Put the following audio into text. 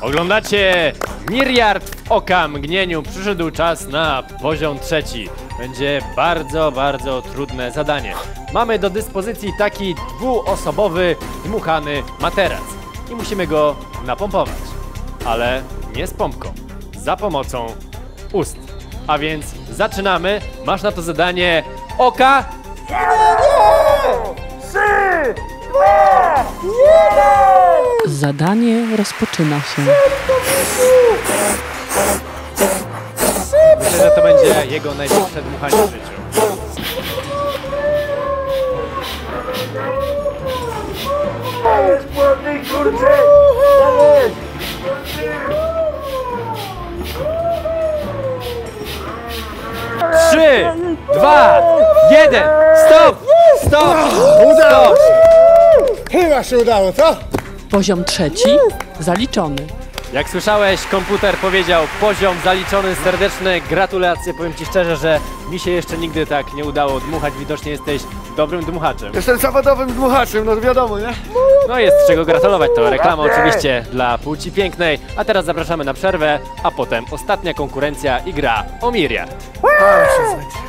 Oglądacie Miriard oka mgnieniu. Przyszedł czas na poziom trzeci. Będzie bardzo, bardzo trudne zadanie. Mamy do dyspozycji taki dwuosobowy, dmuchany materac. I musimy go napompować. Ale nie z pompką, za pomocą ust. A więc zaczynamy. Masz na to zadanie oka. Zadanie rozpoczyna się. Myślę, że to będzie jego największe dmuchanie w życiu. Kurczę! Trzy, dwa, jeden, stop! Stop! Udało Stop! się! Chyba się udało, co? Poziom trzeci zaliczony. Jak słyszałeś, komputer powiedział poziom zaliczony, serdeczne gratulacje. Powiem Ci szczerze, że mi się jeszcze nigdy tak nie udało dmuchać. Widocznie jesteś dobrym dmuchaczem. Jestem zawodowym dmuchaczem, no wiadomo, nie? No jest z czego gratulować. To reklama oczywiście dla płci pięknej. A teraz zapraszamy na przerwę, a potem ostatnia konkurencja i gra o miliard. Zmęczyłem.